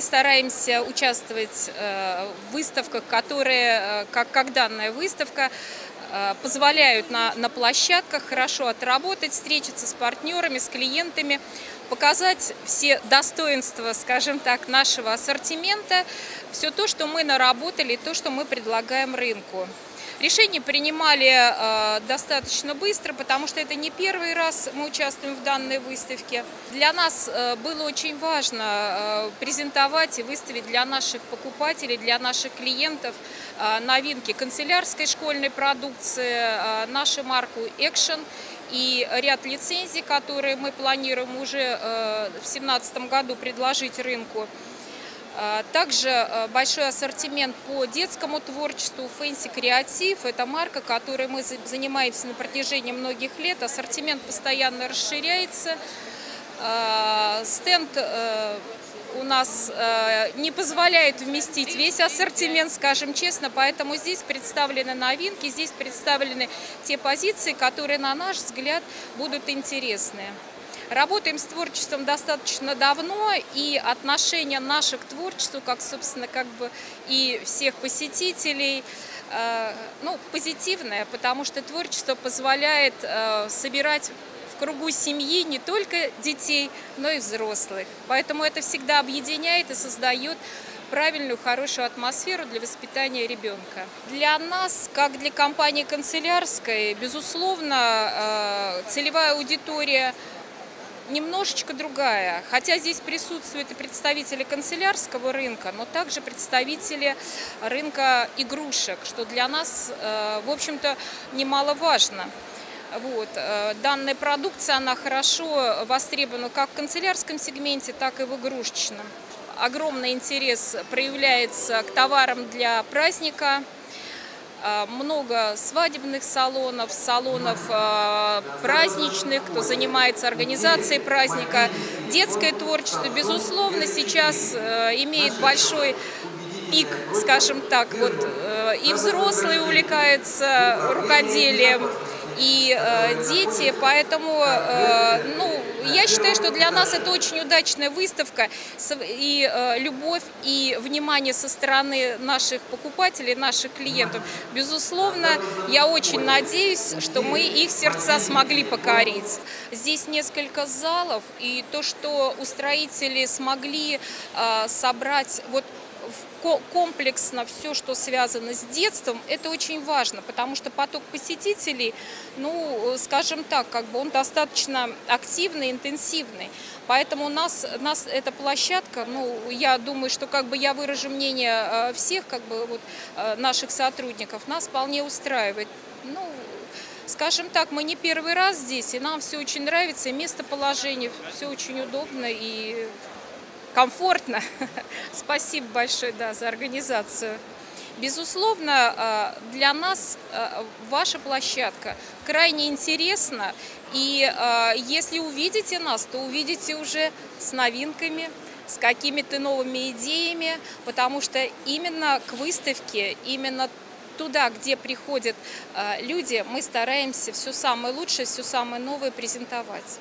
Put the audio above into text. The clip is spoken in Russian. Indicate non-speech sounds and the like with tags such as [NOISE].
Стараемся участвовать в выставках, которые, как, как данная выставка, позволяют на, на площадках хорошо отработать, встретиться с партнерами, с клиентами, показать все достоинства, скажем так, нашего ассортимента, все то, что мы наработали, то, что мы предлагаем рынку. Решение принимали э, достаточно быстро, потому что это не первый раз мы участвуем в данной выставке. Для нас э, было очень важно э, презентовать и выставить для наших покупателей, для наших клиентов новинки канцелярской школьной продукции, нашу марку Action и ряд лицензий, которые мы планируем уже в 2017 году предложить рынку. А, также э, большой ассортимент по детскому творчеству, Fancy Креатив. Это марка, которой мы занимаемся на протяжении многих лет. Ассортимент постоянно расширяется. А, стенд э, у нас э, не позволяет вместить весь ассортимент, скажем честно, поэтому здесь представлены новинки, здесь представлены те позиции, которые, на наш взгляд, будут интересны. Работаем с творчеством достаточно давно, и отношение наше к творчеству, как, собственно, как бы и всех посетителей, э, ну, позитивное, потому что творчество позволяет э, собирать в кругу семьи не только детей, но и взрослых. Поэтому это всегда объединяет и создает правильную, хорошую атмосферу для воспитания ребенка. Для нас, как для компании канцелярской, безусловно, э, целевая аудитория – немножечко другая. Хотя здесь присутствуют и представители канцелярского рынка, но также представители рынка игрушек, что для нас, э, в общем-то, немаловажно. Вот. Э, данная продукция, она хорошо востребована как в канцелярском сегменте, так и в игрушечном. Огромный интерес проявляется к товарам для праздника, много свадебных салонов, салонов э, праздничных, кто занимается организацией праздника. Детское творчество, безусловно, сейчас э, имеет большой пик, скажем так, вот и взрослые увлекаются рукоделием, и э, дети, поэтому, э, ну, я считаю, что для нас это очень удачная выставка, и э, любовь, и внимание со стороны наших покупателей, наших клиентов. Безусловно, я очень надеюсь, что мы их сердца смогли покорить. Здесь несколько залов, и то, что устроители смогли э, собрать вот комплексно все, что связано с детством, это очень важно, потому что поток посетителей, ну, скажем так, как бы он достаточно активный, интенсивный. Поэтому у нас, у нас эта площадка, ну, я думаю, что как бы я выражу мнение э, всех как бы вот э, наших сотрудников, нас вполне устраивает. Ну, скажем так, мы не первый раз здесь, и нам все очень нравится, и местоположение, все очень удобно, и комфортно. [LAUGHS] Спасибо большое да, за организацию. Безусловно, а, для нас а, ваша площадка крайне интересна. И а, если увидите нас, то увидите уже с новинками, с какими-то новыми идеями, потому что именно к выставке, именно туда, где приходят люди, мы стараемся все самое лучшее, все самое новое презентовать.